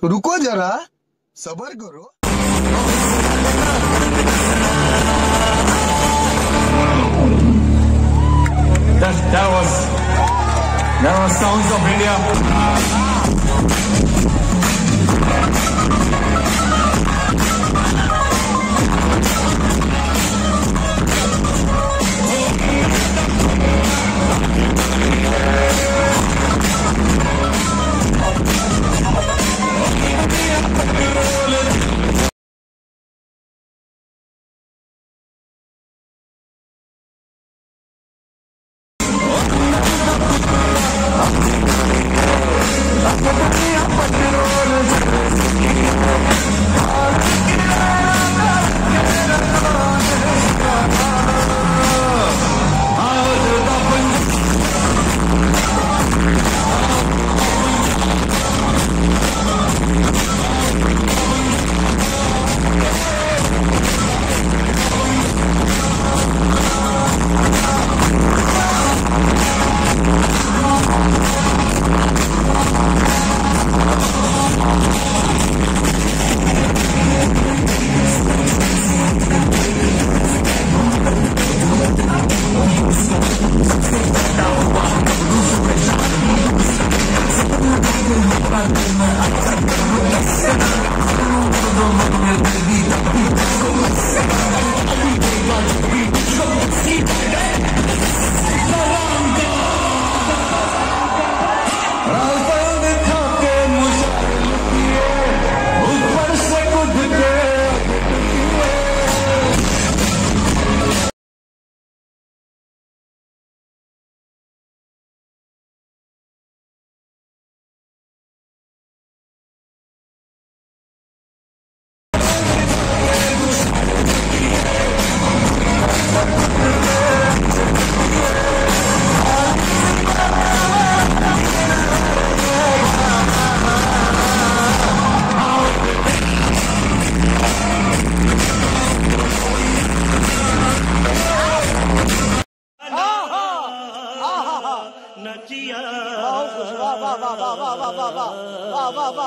तो रुको जरा सबर करो That, that was that was sounds of India. 那既然这样的话那我可是